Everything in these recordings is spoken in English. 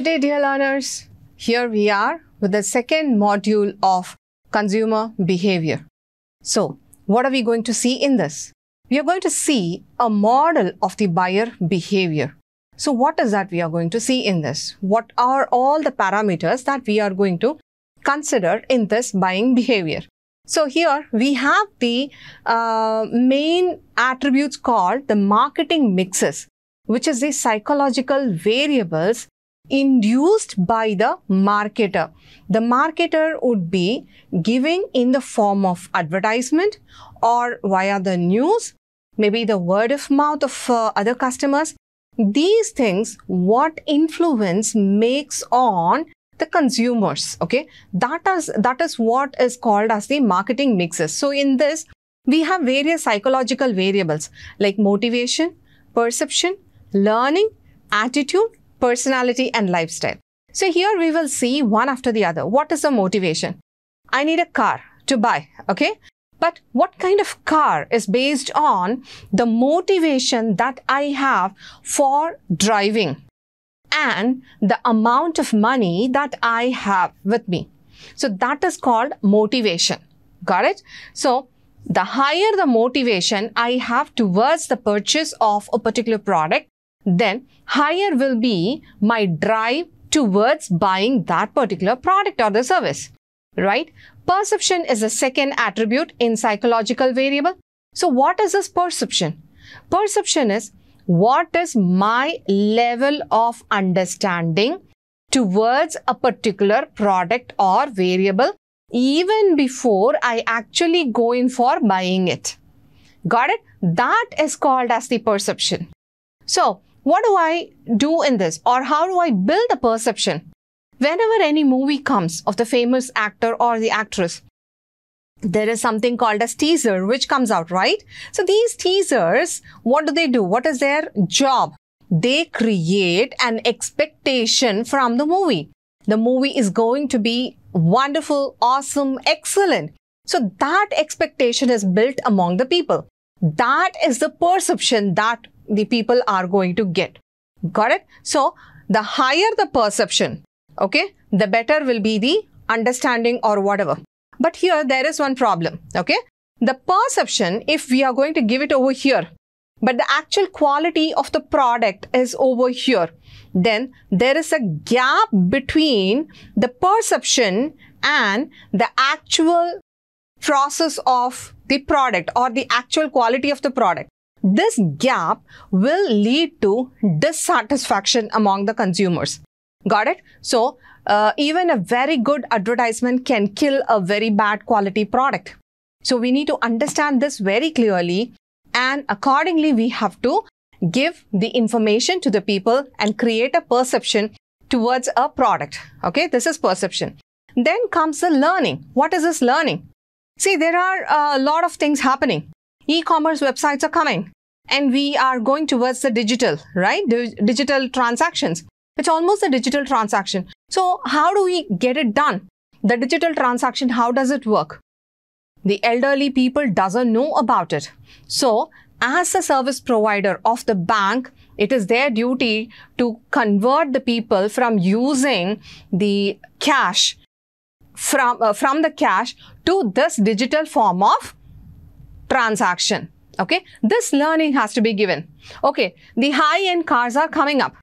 Good day, dear learners. Here we are with the second module of consumer behavior. So, what are we going to see in this? We are going to see a model of the buyer behavior. So, what is that we are going to see in this? What are all the parameters that we are going to consider in this buying behavior? So, here we have the uh, main attributes called the marketing mixes, which is the psychological variables induced by the marketer. The marketer would be giving in the form of advertisement or via the news, maybe the word of mouth of uh, other customers. These things, what influence makes on the consumers. Okay. That is, that is what is called as the marketing mixes. So in this, we have various psychological variables like motivation, perception, learning, attitude, personality and lifestyle. So here we will see one after the other. What is the motivation? I need a car to buy. Okay. But what kind of car is based on the motivation that I have for driving and the amount of money that I have with me. So that is called motivation. Got it? So the higher the motivation I have towards the purchase of a particular product, then higher will be my drive towards buying that particular product or the service, right? Perception is the second attribute in psychological variable. So what is this perception? Perception is what is my level of understanding towards a particular product or variable even before I actually go in for buying it. Got it? That is called as the perception. So, what do I do in this or how do I build a perception? Whenever any movie comes of the famous actor or the actress, there is something called as teaser which comes out, right? So these teasers, what do they do? What is their job? They create an expectation from the movie. The movie is going to be wonderful, awesome, excellent. So that expectation is built among the people. That is the perception that the people are going to get. Got it? So the higher the perception, okay, the better will be the understanding or whatever. But here there is one problem. Okay. The perception, if we are going to give it over here, but the actual quality of the product is over here, then there is a gap between the perception and the actual process of the product or the actual quality of the product. This gap will lead to dissatisfaction among the consumers. Got it? So, uh, even a very good advertisement can kill a very bad quality product. So, we need to understand this very clearly and accordingly, we have to give the information to the people and create a perception towards a product. Okay, this is perception. Then comes the learning. What is this learning? See, there are a lot of things happening. E-commerce websites are coming and we are going towards the digital, right? The digital transactions. It's almost a digital transaction. So how do we get it done? The digital transaction, how does it work? The elderly people doesn't know about it. So as a service provider of the bank, it is their duty to convert the people from using the cash from, uh, from the cash to this digital form of transaction. Okay. This learning has to be given. Okay. The high end cars are coming up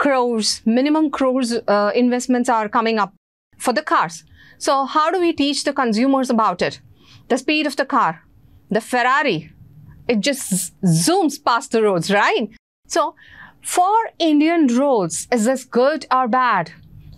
crores, minimum crores uh, investments are coming up for the cars. So how do we teach the consumers about it? The speed of the car, the Ferrari, it just zooms past the roads, right? So for Indian roads, is this good or bad?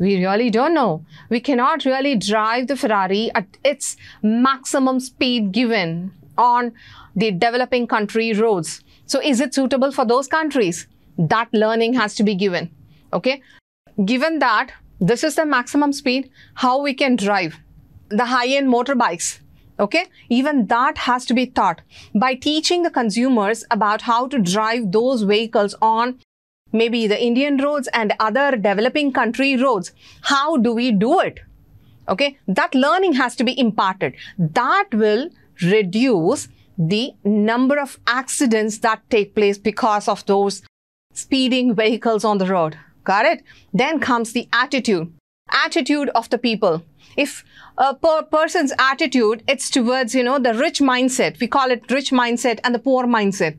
We really don't know. We cannot really drive the Ferrari at its maximum speed given on the developing country roads. So is it suitable for those countries? that learning has to be given. Okay. Given that this is the maximum speed, how we can drive the high-end motorbikes. Okay. Even that has to be taught by teaching the consumers about how to drive those vehicles on maybe the Indian roads and other developing country roads. How do we do it? Okay. That learning has to be imparted. That will reduce the number of accidents that take place because of those speeding vehicles on the road. Got it? Then comes the attitude. Attitude of the people. If a per person's attitude, it's towards, you know, the rich mindset. We call it rich mindset and the poor mindset.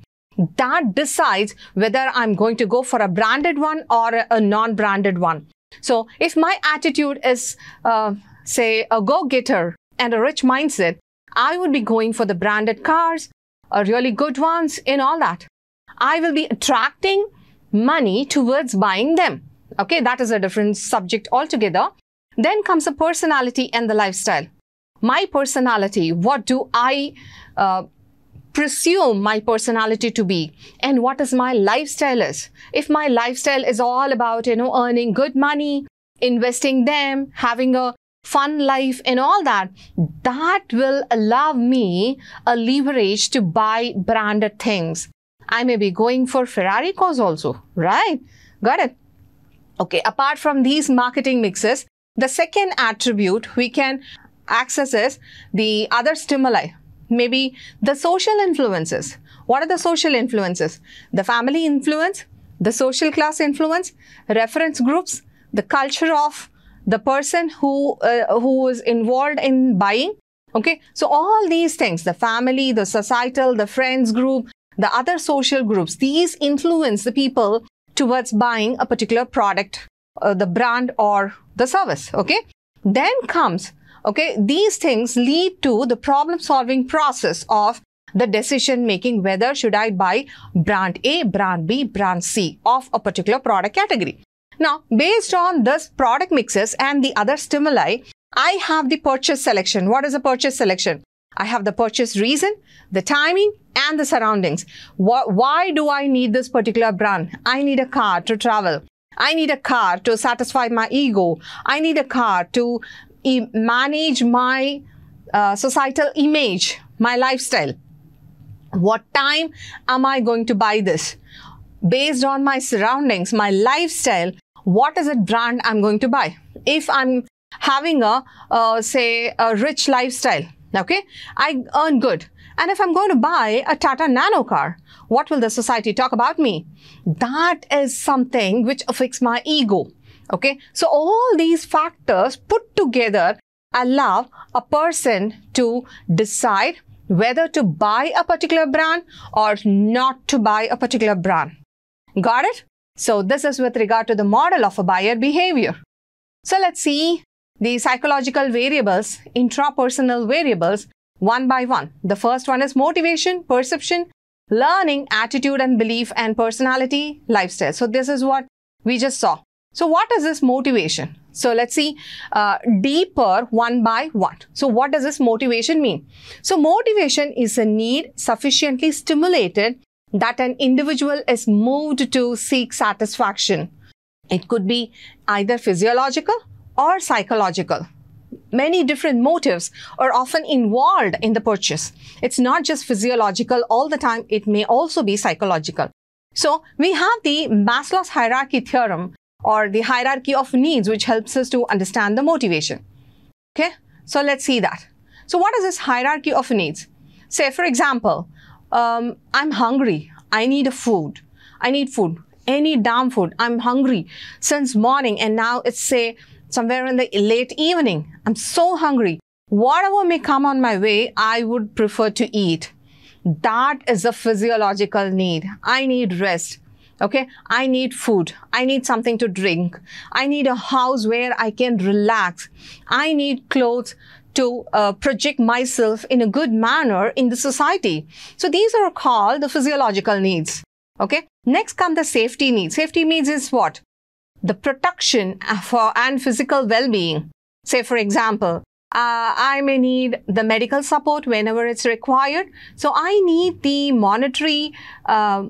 That decides whether I'm going to go for a branded one or a, non-branded one. So if my attitude is, uh, say, a go-getter and a rich mindset, I would be going for the branded cars, a really good ones in all that. I will be attracting money towards buying them. Okay, that is a different subject altogether. Then comes the personality and the lifestyle. My personality, what do I uh, presume my personality to be and what is my lifestyle is. If my lifestyle is all about, you know, earning good money, investing them, having a fun life and all that, that will allow me a leverage to buy branded things. I may be going for Ferrari cars also, right? Got it? Okay, apart from these marketing mixes, the second attribute we can access is the other stimuli. Maybe the social influences. What are the social influences? The family influence, the social class influence, reference groups, the culture of the person who uh, who is involved in buying. Okay, so all these things, the family, the societal, the friends group, the other social groups, these influence the people towards buying a particular product, uh, the brand or the service. Okay. Then comes, okay, these things lead to the problem solving process of the decision making whether should I buy brand A, brand B, brand C of a particular product category. Now, based on this product mixes and the other stimuli, I have the purchase selection. What is a purchase selection? I have the purchase reason, the timing, and the surroundings. Why do I need this particular brand? I need a car to travel. I need a car to satisfy my ego. I need a car to manage my uh, societal image, my lifestyle. What time am I going to buy this? Based on my surroundings, my lifestyle, what is it brand I'm going to buy? If I'm having a, uh, say, a rich lifestyle, okay, I earn good. And if I'm going to buy a Tata Nano car, what will the society talk about me? That is something which affects my ego. Okay. So all these factors put together allow a person to decide whether to buy a particular brand or not to buy a particular brand. Got it? So this is with regard to the model of a buyer behavior. So let's see the psychological variables, intrapersonal variables one by one. The first one is motivation, perception, learning, attitude and belief, and personality, lifestyle. So this is what we just saw. So what is this motivation? So let's see uh, deeper one by one. So what does this motivation mean? So motivation is a need sufficiently stimulated that an individual is moved to seek satisfaction. It could be either physiological or psychological many different motives are often involved in the purchase. It's not just physiological all the time. It may also be psychological. So we have the Maslow's hierarchy theorem or the hierarchy of needs, which helps us to understand the motivation. Okay. So let's see that. So what is this hierarchy of needs? Say, for example, um, I'm hungry. I need a food. I need food. Any damn food. I'm hungry since morning and now it's say somewhere in the late evening. I'm so hungry. Whatever may come on my way, I would prefer to eat. That is a physiological need. I need rest. Okay. I need food. I need something to drink. I need a house where I can relax. I need clothes to uh, project myself in a good manner in the society. So these are called the physiological needs. Okay. Next come the safety needs. Safety needs is what? the protection for and physical well-being. Say, for example, uh, I may need the medical support whenever it's required. So I need the monetary uh,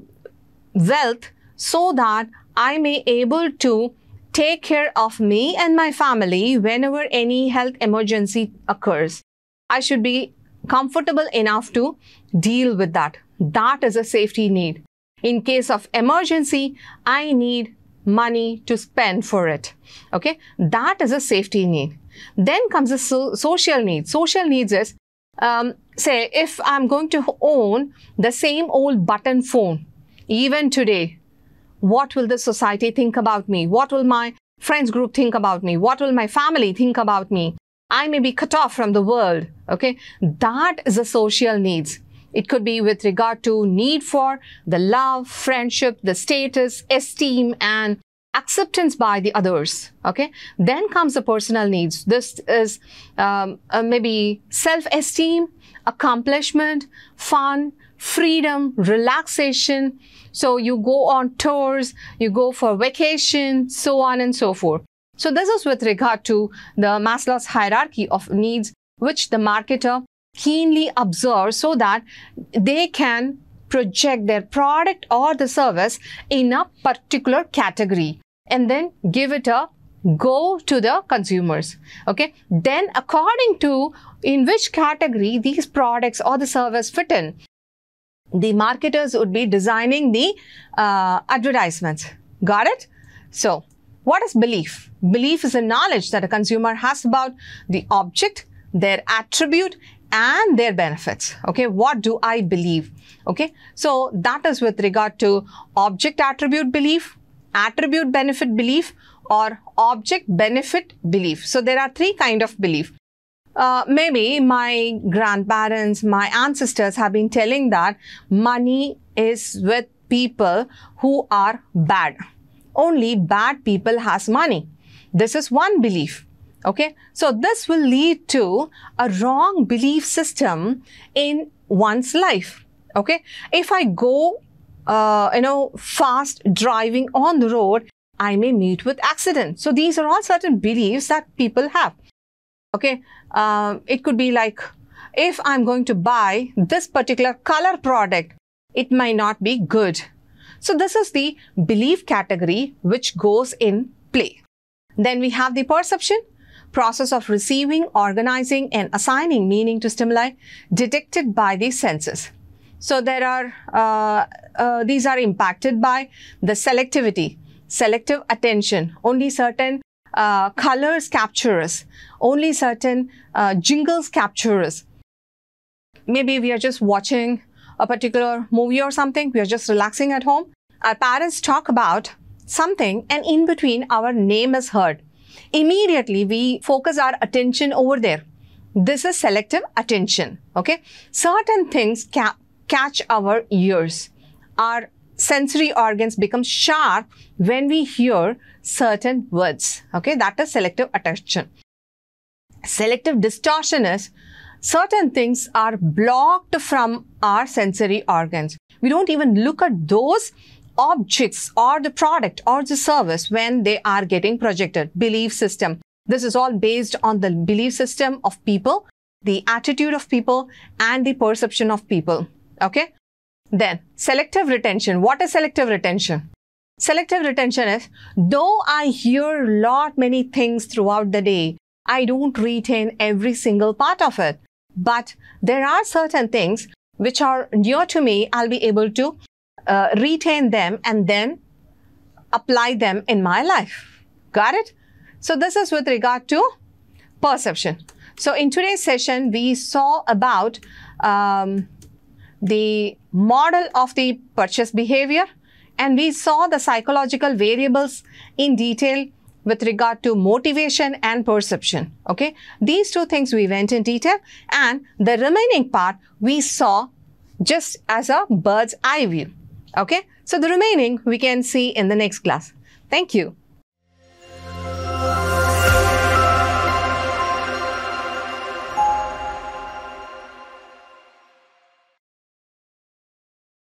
wealth so that I may able to take care of me and my family whenever any health emergency occurs. I should be comfortable enough to deal with that. That is a safety need. In case of emergency, I need money to spend for it. Okay. That is a safety need. Then comes the so social needs. Social needs is, um, say, if I'm going to own the same old button phone, even today, what will the society think about me? What will my friends group think about me? What will my family think about me? I may be cut off from the world. Okay. That is the social needs. It could be with regard to need for the love, friendship, the status, esteem, and acceptance by the others. Okay. Then comes the personal needs. This is um, uh, maybe self-esteem, accomplishment, fun, freedom, relaxation. So you go on tours, you go for vacation, so on and so forth. So this is with regard to the Maslow's hierarchy of needs, which the marketer keenly observes so that they can project their product or the service in a particular category and then give it a go to the consumers. Okay. Then according to in which category these products or the service fit in, the marketers would be designing the uh, advertisements. Got it? So what is belief? Belief is a knowledge that a consumer has about the object, their attribute, and their benefits. Okay, what do I believe? Okay, so that is with regard to object attribute belief, attribute benefit belief, or object benefit belief. So there are three kind of belief. Uh, maybe my grandparents, my ancestors have been telling that money is with people who are bad. Only bad people has money. This is one belief. Okay. So this will lead to a wrong belief system in one's life. Okay. If I go, uh, you know, fast driving on the road, I may meet with accident. So these are all certain beliefs that people have. Okay. Uh, it could be like, if I'm going to buy this particular color product, it might not be good. So this is the belief category which goes in play. Then we have the perception, process of receiving, organizing and assigning meaning to stimuli detected by the senses. So there are, uh, uh, these are impacted by the selectivity, selective attention, only certain uh, colors capture us, only certain uh, jingles capture us. Maybe we are just watching a particular movie or something, we are just relaxing at home. Our parents talk about something and in between our name is heard. Immediately we focus our attention over there. This is selective attention. Okay. Certain things ca catch our ears. Our sensory organs become sharp when we hear certain words. Okay, that is selective attention. Selective distortion is certain things are blocked from our sensory organs. We don't even look at those objects or the product or the service when they are getting projected. Belief system. This is all based on the belief system of people, the attitude of people, and the perception of people. Okay. Then selective retention. What is selective retention? Selective retention is, though I hear lot many things throughout the day, I don't retain every single part of it. But there are certain things which are near to me, I'll be able to uh, retain them and then apply them in my life. Got it? So this is with regard to perception. So in today's session, we saw about um, the model of the purchase behavior and we saw the psychological variables in detail with regard to motivation and perception. Okay. These two things we went in detail and the remaining part we saw just as a bird's eye view. Okay. So the remaining we can see in the next class. Thank you.